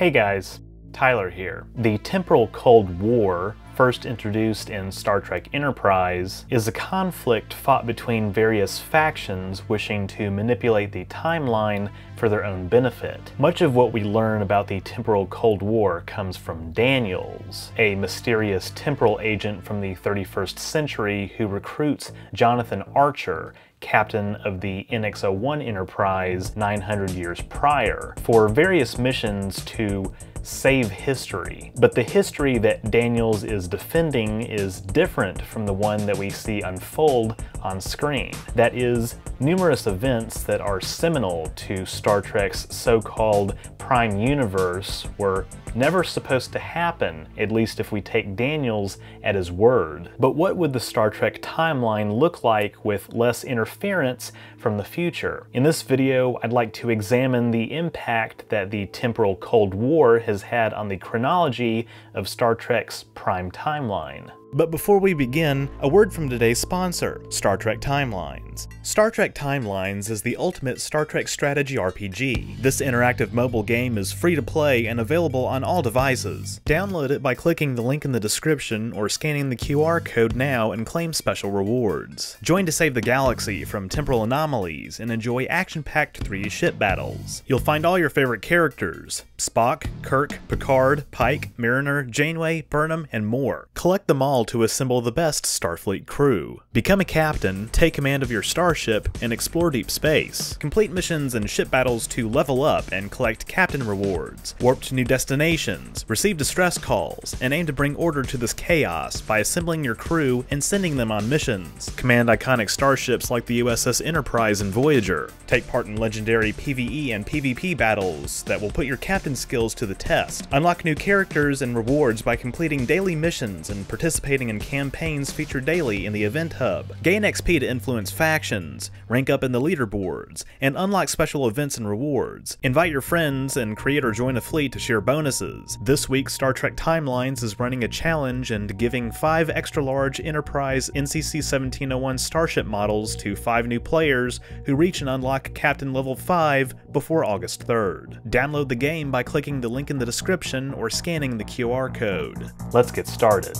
Hey guys, Tyler here. The temporal Cold War, first introduced in Star Trek Enterprise, is a conflict fought between various factions wishing to manipulate the timeline for their own benefit. Much of what we learn about the temporal Cold War comes from Daniels, a mysterious temporal agent from the 31st century who recruits Jonathan Archer, captain of the NX-01 Enterprise 900 years prior, for various missions to save history. But the history that Daniels is defending is different from the one that we see unfold on screen. That is, numerous events that are seminal to Star Trek's so-called Prime Universe were never supposed to happen, at least if we take Daniels at his word. But what would the Star Trek timeline look like with less interference from the future? In this video, I'd like to examine the impact that the temporal Cold War has had on the chronology of Star Trek's prime timeline. But before we begin, a word from today's sponsor, Star Trek Timelines. Star Trek Timelines is the ultimate Star Trek strategy RPG. This interactive mobile game is free to play and available on all devices. Download it by clicking the link in the description or scanning the QR code now and claim special rewards. Join to save the galaxy from temporal anomalies and enjoy action-packed 3D ship battles. You'll find all your favorite characters, Spock, Kirk, Picard, Pike, Mariner, Janeway, Burnham, and more. Collect them all to assemble the best Starfleet crew. Become a captain, take command of your starship, and explore deep space. Complete missions and ship battles to level up and collect captain rewards. Warp to new destinations, receive distress calls, and aim to bring order to this chaos by assembling your crew and sending them on missions. Command iconic starships like the USS Enterprise and Voyager. Take part in legendary PvE and PvP battles that will put your captain skills to the test. Unlock new characters and rewards by completing daily missions and participating participating in campaigns featured daily in the Event Hub. Gain XP to influence factions, rank up in the leaderboards, and unlock special events and rewards. Invite your friends and create or join a fleet to share bonuses. This week, Star Trek Timelines is running a challenge and giving 5 extra-large Enterprise NCC 1701 Starship models to 5 new players who reach and unlock Captain Level 5 before August 3rd. Download the game by clicking the link in the description or scanning the QR code. Let's get started.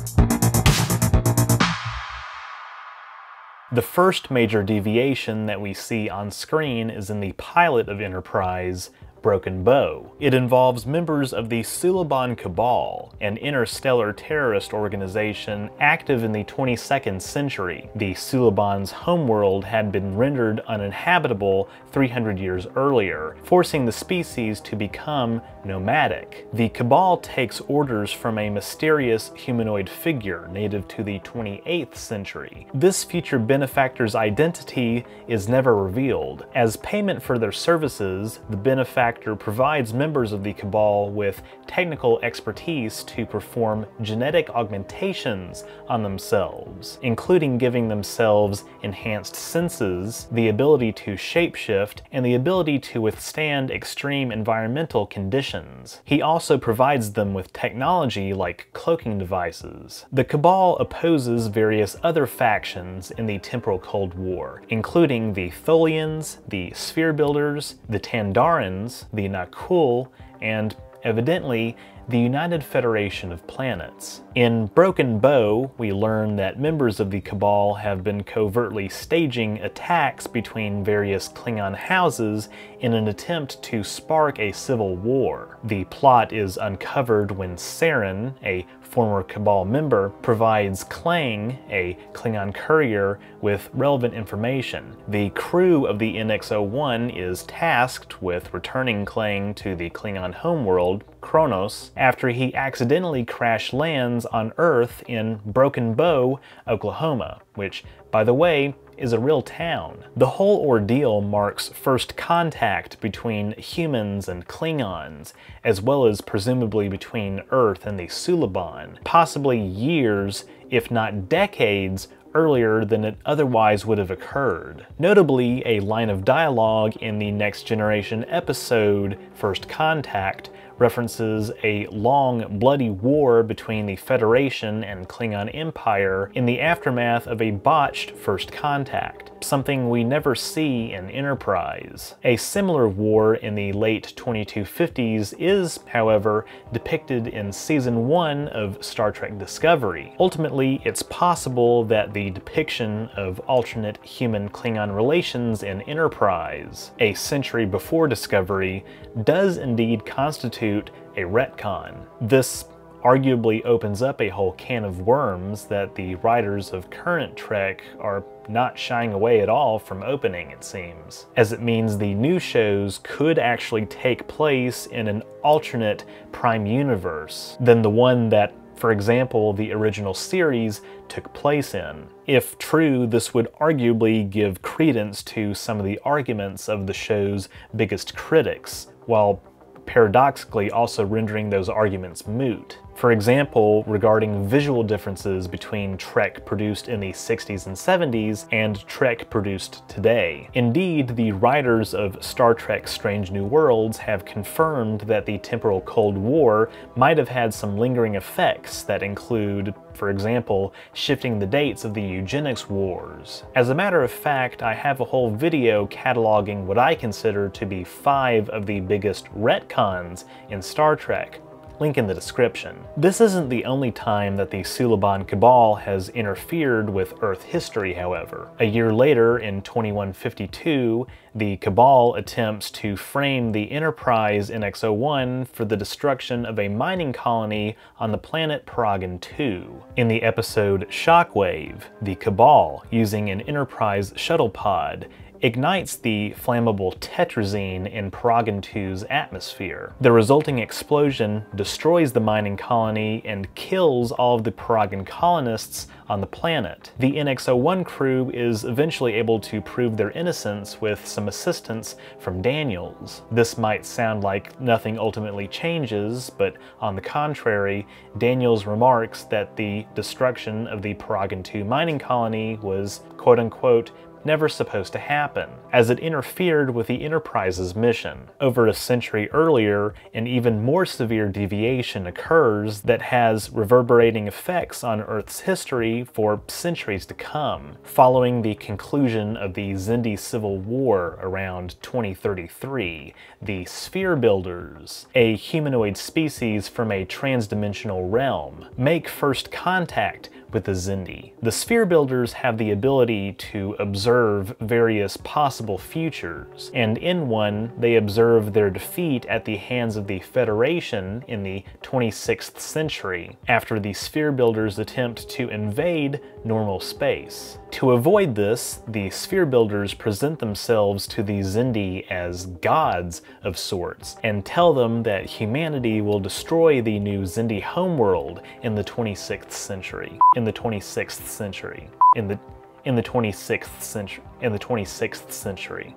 The first major deviation that we see on screen is in the pilot of Enterprise, Broken Bow. It involves members of the Suliban Cabal, an interstellar terrorist organization active in the 22nd century. The Suliban's homeworld had been rendered uninhabitable 300 years earlier, forcing the species to become nomadic. The Cabal takes orders from a mysterious humanoid figure native to the 28th century. This future benefactor's identity is never revealed. As payment for their services, the benefactor Factor provides members of the Cabal with technical expertise to perform genetic augmentations on themselves, including giving themselves enhanced senses, the ability to shapeshift, and the ability to withstand extreme environmental conditions. He also provides them with technology like cloaking devices. The Cabal opposes various other factions in the Temporal Cold War, including the Tholians, the Sphere Builders, the Tandarans, the Na'kuhl, and evidently the United Federation of Planets. In Broken Bow, we learn that members of the Cabal have been covertly staging attacks between various Klingon houses in an attempt to spark a civil war. The plot is uncovered when Sarin, a former Cabal member, provides Klang, a Klingon courier, with relevant information. The crew of the NX-01 is tasked with returning Klang to the Klingon homeworld, Kronos, after he accidentally crash lands on Earth in Broken Bow, Oklahoma, which, by the way, is a real town. The whole ordeal marks first contact between humans and Klingons, as well as presumably between Earth and the Suliban, possibly years, if not decades, earlier than it otherwise would have occurred. Notably, a line of dialogue in the Next Generation episode, First Contact, references a long, bloody war between the Federation and Klingon Empire in the aftermath of a botched First Contact, something we never see in Enterprise. A similar war in the late 2250s is, however, depicted in Season 1 of Star Trek Discovery. Ultimately, it's possible that the depiction of alternate human-Klingon relations in Enterprise, a century before Discovery, does indeed constitute a retcon. This arguably opens up a whole can of worms that the writers of current Trek are not shying away at all from opening, it seems, as it means the new shows could actually take place in an alternate prime universe than the one that for example, the original series took place in. If true, this would arguably give credence to some of the arguments of the show's biggest critics, while paradoxically also rendering those arguments moot. For example, regarding visual differences between Trek produced in the 60s and 70s and Trek produced today. Indeed, the writers of Star Trek Strange New Worlds have confirmed that the temporal Cold War might have had some lingering effects that include, for example, shifting the dates of the eugenics wars. As a matter of fact, I have a whole video cataloging what I consider to be five of the biggest retcons in Star Trek, link in the description. This isn't the only time that the Suliban Cabal has interfered with Earth history, however. A year later, in 2152, the Cabal attempts to frame the Enterprise NX-01 for the destruction of a mining colony on the planet Paragon 2. In the episode Shockwave, the Cabal, using an Enterprise shuttle pod, ignites the flammable tetrazine in Paragon 2's atmosphere. The resulting explosion destroys the mining colony and kills all of the Paragon colonists on the planet. The NX-01 crew is eventually able to prove their innocence with some assistance from Daniels. This might sound like nothing ultimately changes, but on the contrary, Daniels remarks that the destruction of the Paragon 2 mining colony was quote-unquote never supposed to happen, as it interfered with the Enterprise's mission. Over a century earlier, an even more severe deviation occurs that has reverberating effects on Earth's history for centuries to come, following the conclusion of the Xindi Civil War around 2033. The Sphere Builders, a humanoid species from a transdimensional realm, make first contact with the Xindi. The Sphere Builders have the ability to observe various possible futures, and in one, they observe their defeat at the hands of the Federation in the 26th century, after the Sphere Builders attempt to invade normal space. To avoid this, the Sphere Builders present themselves to the Xindi as gods of sorts, and tell them that humanity will destroy the new Xindi homeworld in the 26th century. In the 26th century. In the in the 26th century. In the 26th century.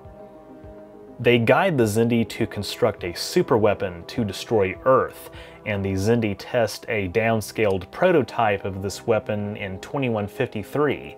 They guide the Xindi to construct a superweapon to destroy Earth, and the Xindi test a downscaled prototype of this weapon in 2153,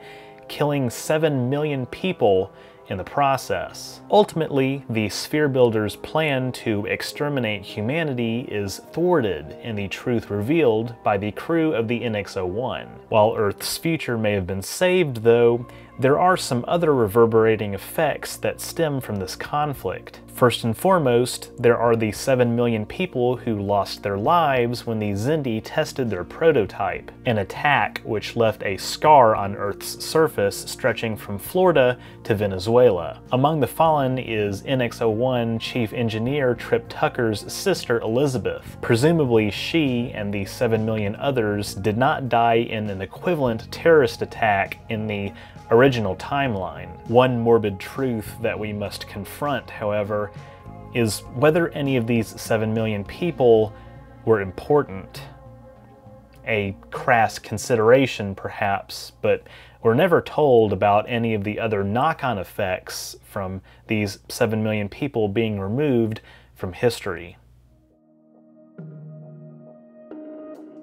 killing 7 million people in the process. Ultimately, the Sphere Builder's plan to exterminate humanity is thwarted and the truth revealed by the crew of the NX-01. While Earth's future may have been saved, though, there are some other reverberating effects that stem from this conflict. First and foremost, there are the 7 million people who lost their lives when the Xindi tested their prototype, an attack which left a scar on Earth's surface stretching from Florida to Venezuela. Among the fallen is NX-01 Chief Engineer Trip Tucker's sister Elizabeth. Presumably she and the 7 million others did not die in an equivalent terrorist attack in the original timeline. One morbid truth that we must confront, however, is whether any of these 7 million people were important. A crass consideration, perhaps, but we're never told about any of the other knock-on effects from these 7 million people being removed from history.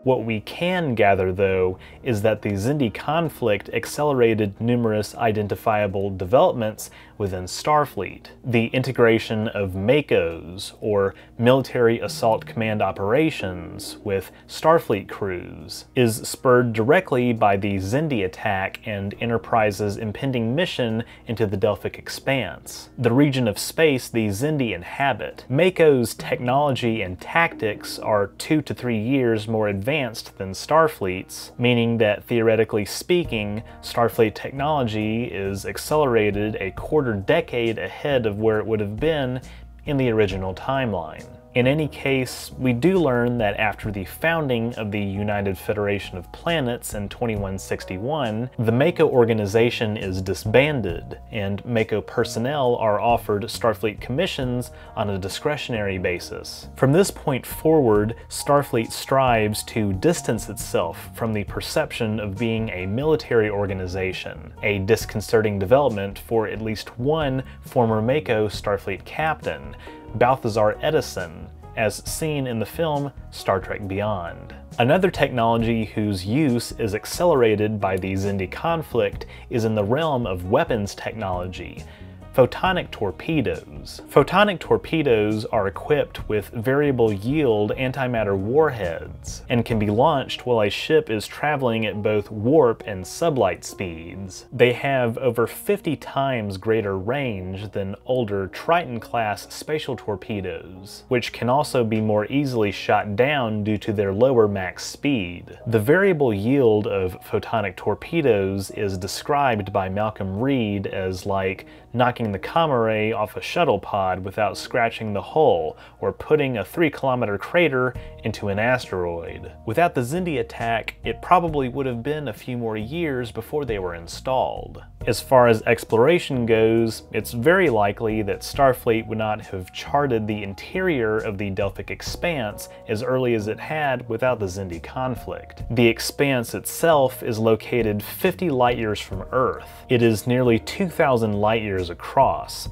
What we can gather, though, is that the Xindi conflict accelerated numerous identifiable developments within Starfleet. The integration of MACOs, or Military Assault Command Operations, with Starfleet crews is spurred directly by the Xindi attack and Enterprise's impending mission into the Delphic Expanse, the region of space the Xindi inhabit. MACO's technology and tactics are two to three years more advanced than Starfleet's, meaning that theoretically speaking, Starfleet technology is accelerated a quarter decade ahead of where it would have been in the original timeline. In any case, we do learn that after the founding of the United Federation of Planets in 2161, the MACO organization is disbanded, and MACO personnel are offered Starfleet commissions on a discretionary basis. From this point forward, Starfleet strives to distance itself from the perception of being a military organization, a disconcerting development for at least one former MACO Starfleet captain, Balthazar Edison, as seen in the film Star Trek Beyond. Another technology whose use is accelerated by the Xindi conflict is in the realm of weapons technology, photonic torpedoes. Photonic torpedoes are equipped with variable yield antimatter warheads and can be launched while a ship is traveling at both warp and sublight speeds. They have over 50 times greater range than older Triton-class spatial torpedoes, which can also be more easily shot down due to their lower max speed. The variable yield of photonic torpedoes is described by Malcolm Reed as like knocking the comma ray off a shuttle pod without scratching the hull, or putting a 3 kilometer crater into an asteroid. Without the Xindi attack, it probably would have been a few more years before they were installed. As far as exploration goes, it's very likely that Starfleet would not have charted the interior of the Delphic Expanse as early as it had without the Xindi conflict. The Expanse itself is located 50 light years from Earth. It is nearly 2,000 light years across,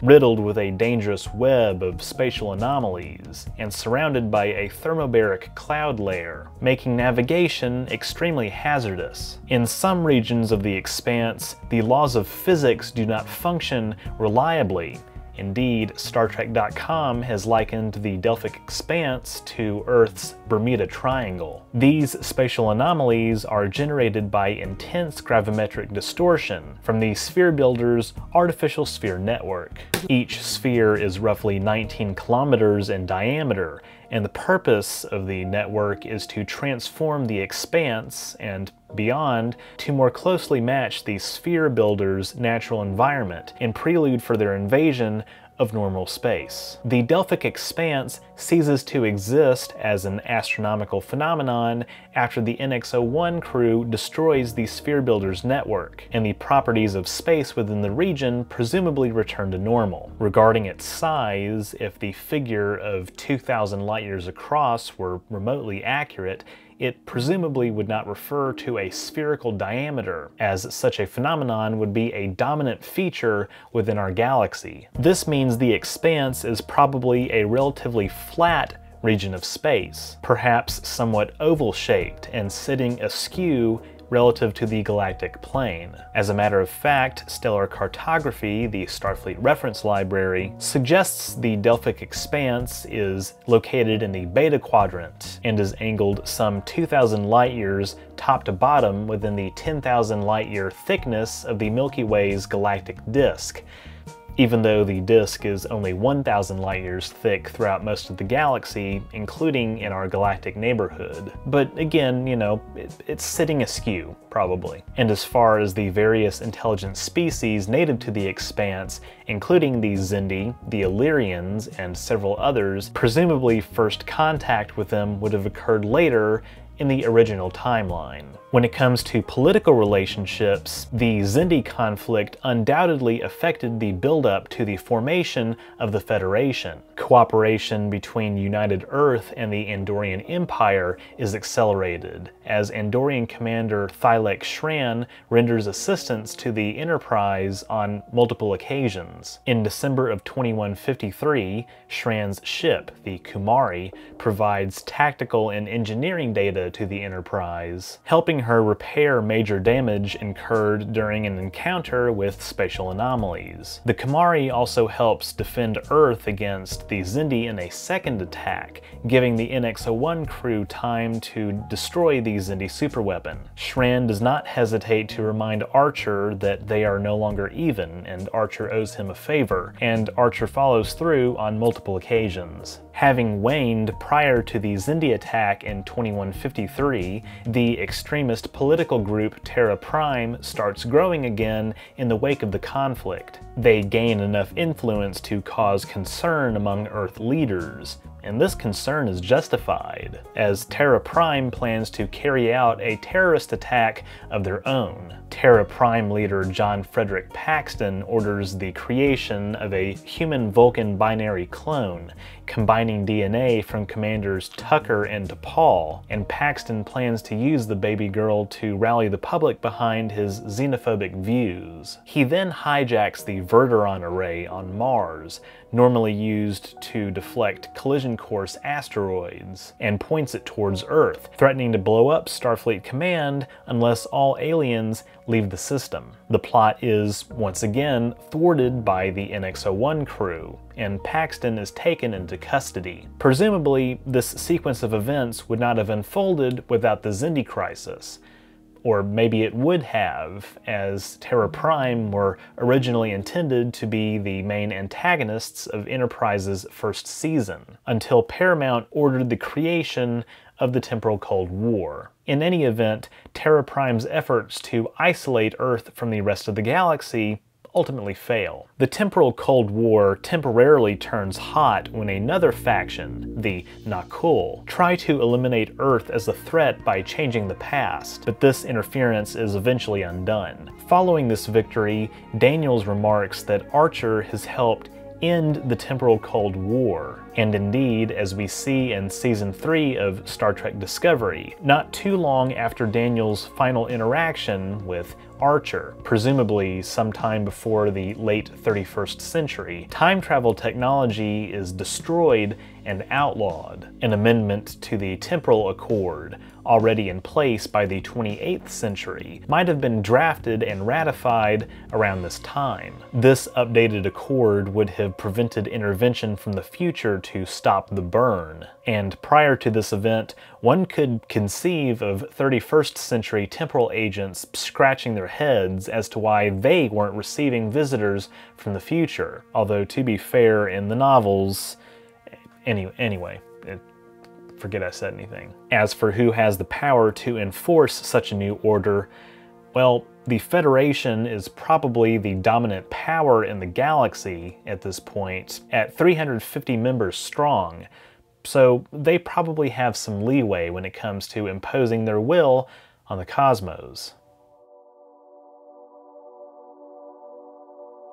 riddled with a dangerous web of spatial anomalies, and surrounded by a thermobaric cloud layer, making navigation extremely hazardous. In some regions of the Expanse, the laws of physics do not function reliably. Indeed, StarTrek.com has likened the Delphic Expanse to Earth's Bermuda Triangle. These spatial anomalies are generated by intense gravimetric distortion from the Sphere Builder's artificial sphere network. Each sphere is roughly 19 kilometers in diameter and the purpose of the network is to transform the expanse and beyond to more closely match the sphere builder's natural environment in prelude for their invasion of normal space. The Delphic expanse ceases to exist as an astronomical phenomenon after the NX-01 crew destroys the Sphere Builder's network, and the properties of space within the region presumably return to normal. Regarding its size, if the figure of 2,000 light years across were remotely accurate, it presumably would not refer to a spherical diameter, as such a phenomenon would be a dominant feature within our galaxy. This means the expanse is probably a relatively flat region of space, perhaps somewhat oval-shaped and sitting askew relative to the galactic plane. As a matter of fact, stellar cartography, the Starfleet reference library, suggests the Delphic expanse is located in the beta quadrant and is angled some 2,000 light years top to bottom within the 10,000 light year thickness of the Milky Way's galactic disk even though the disk is only 1,000 light years thick throughout most of the galaxy, including in our galactic neighborhood. But again, you know, it, it's sitting askew, probably. And as far as the various intelligent species native to the expanse, including the Xindi, the Illyrians, and several others, presumably first contact with them would have occurred later in the original timeline. When it comes to political relationships, the Xindi conflict undoubtedly affected the buildup to the formation of the Federation. Cooperation between United Earth and the Andorian Empire is accelerated, as Andorian commander Thylek Shran renders assistance to the Enterprise on multiple occasions. In December of 2153, Shran's ship, the Kumari, provides tactical and engineering data to the Enterprise, helping her repair major damage incurred during an encounter with spatial anomalies. The Kumari also helps defend Earth against the Xindi in a second attack, giving the NX-01 crew time to destroy the Xindi superweapon. Shran does not hesitate to remind Archer that they are no longer even, and Archer owes him a favor, and Archer follows through on multiple occasions. Having waned prior to the Xindi attack in 2153, the extremist political group Terra Prime starts growing again in the wake of the conflict. They gain enough influence to cause concern among Earth leaders, and this concern is justified, as Terra Prime plans to carry out a terrorist attack of their own. Terra Prime leader John Frederick Paxton orders the creation of a human-Vulcan binary clone, combining DNA from commanders Tucker and T'Pol, and Paxton plans to use the baby girl to rally the public behind his xenophobic views. He then hijacks the Verteron array on Mars, normally used to deflect collision course asteroids, and points it towards Earth, threatening to blow up Starfleet Command unless all aliens leave the system. The plot is, once again, thwarted by the NX-01 crew, and Paxton is taken into custody. Presumably, this sequence of events would not have unfolded without the Xindi crisis, or maybe it would have, as Terra Prime were originally intended to be the main antagonists of Enterprise's first season, until Paramount ordered the creation of the Temporal Cold War. In any event, Terra Prime's efforts to isolate Earth from the rest of the galaxy ultimately fail. The Temporal Cold War temporarily turns hot when another faction, the Na'kuhl, try to eliminate Earth as a threat by changing the past, but this interference is eventually undone. Following this victory, Daniels remarks that Archer has helped end the temporal Cold War. And indeed, as we see in Season 3 of Star Trek Discovery, not too long after Daniel's final interaction with Archer, presumably sometime before the late 31st century, time travel technology is destroyed and outlawed, an amendment to the Temporal Accord, already in place by the 28th century, might have been drafted and ratified around this time. This updated accord would have prevented intervention from the future to stop the burn. And prior to this event, one could conceive of 31st century temporal agents scratching their heads as to why they weren't receiving visitors from the future. Although, to be fair, in the novels, any, anyway, it, forget I said anything. As for who has the power to enforce such a new order, well, the Federation is probably the dominant power in the galaxy at this point, at 350 members strong, so they probably have some leeway when it comes to imposing their will on the cosmos.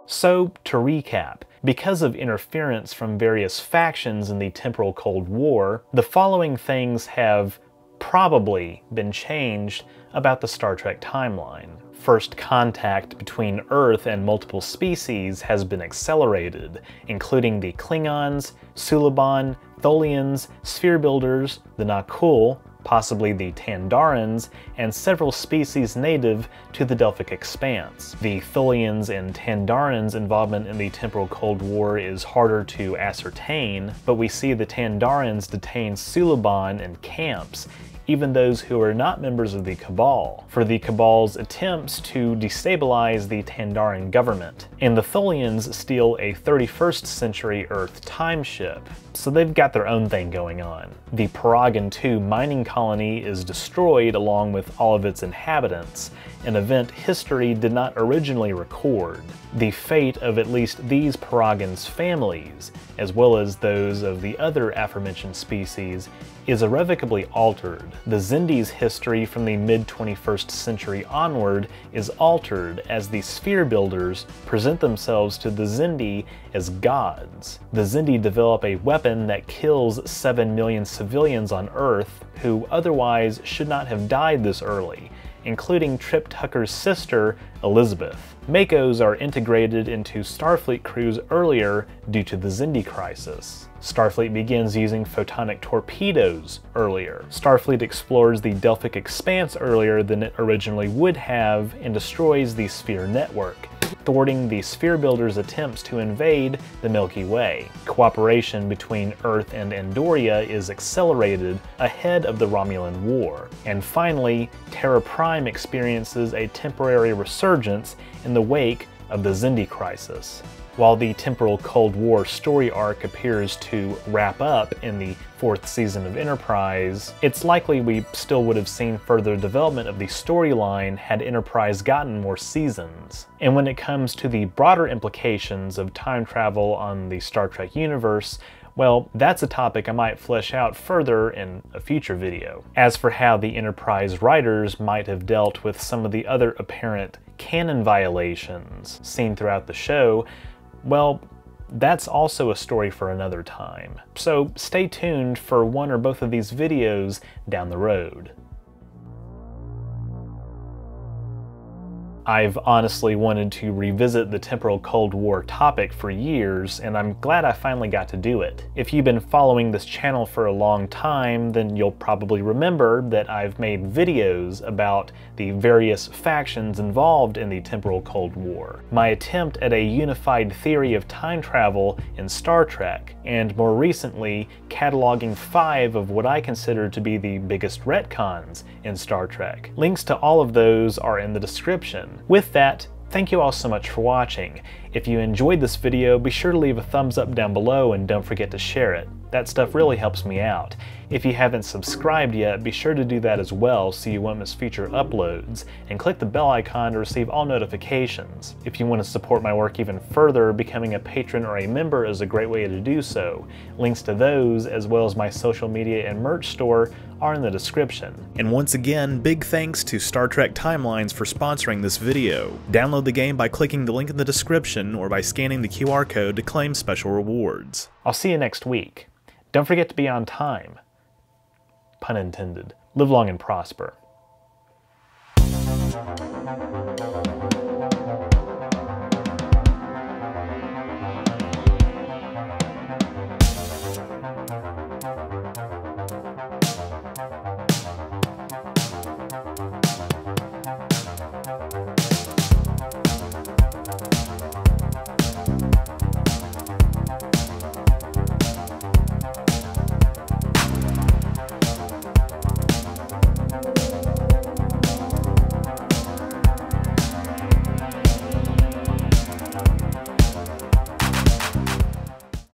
So, to recap, because of interference from various factions in the Temporal Cold War, the following things have probably been changed about the Star Trek timeline. First contact between Earth and multiple species has been accelerated, including the Klingons, Suliban, Tholians, Sphere Builders, the Na'kuhl, possibly the Tandarans, and several species native to the Delphic Expanse. The Tholians and Tandarans' involvement in the Temporal Cold War is harder to ascertain, but we see the Tandarans detain Suliban in camps, even those who are not members of the Cabal, for the Cabal's attempts to destabilize the Tandaran government. And the Tholians steal a 31st century Earth time ship, so they've got their own thing going on. The Paragon 2 mining colony is destroyed along with all of its inhabitants, an event history did not originally record. The fate of at least these Paragons' families, as well as those of the other aforementioned species, is irrevocably altered. The Xindi's history from the mid-21st century onward is altered as the Sphere Builders present themselves to the Xindi as gods. The Xindi develop a weapon that kills 7 million civilians on Earth who otherwise should not have died this early, including Trip Tucker's sister, Elizabeth. MACOs are integrated into Starfleet crews earlier due to the Xindi crisis. Starfleet begins using photonic torpedoes earlier. Starfleet explores the Delphic Expanse earlier than it originally would have and destroys the Sphere network thwarting the Sphere Builders' attempts to invade the Milky Way. Cooperation between Earth and Andoria is accelerated ahead of the Romulan War. And finally, Terra Prime experiences a temporary resurgence in the wake of the Xindi crisis. While the temporal Cold War story arc appears to wrap up in the fourth season of Enterprise, it's likely we still would have seen further development of the storyline had Enterprise gotten more seasons. And when it comes to the broader implications of time travel on the Star Trek universe, well, that's a topic I might flesh out further in a future video. As for how the Enterprise writers might have dealt with some of the other apparent canon violations seen throughout the show, well, that's also a story for another time. So stay tuned for one or both of these videos down the road. I've honestly wanted to revisit the temporal Cold War topic for years, and I'm glad I finally got to do it. If you've been following this channel for a long time, then you'll probably remember that I've made videos about the various factions involved in the temporal Cold War. My attempt at a unified theory of time travel in Star Trek, and more recently, cataloging five of what I consider to be the biggest retcons in Star Trek. Links to all of those are in the description. With that, thank you all so much for watching. If you enjoyed this video, be sure to leave a thumbs up down below and don't forget to share it. That stuff really helps me out. If you haven't subscribed yet, be sure to do that as well so you won't miss future uploads, and click the bell icon to receive all notifications. If you want to support my work even further, becoming a patron or a member is a great way to do so. Links to those, as well as my social media and merch store, are in the description. And once again, big thanks to Star Trek Timelines for sponsoring this video. Download the game by clicking the link in the description or by scanning the QR code to claim special rewards. I'll see you next week. Don't forget to be on time. Pun intended. Live long and prosper.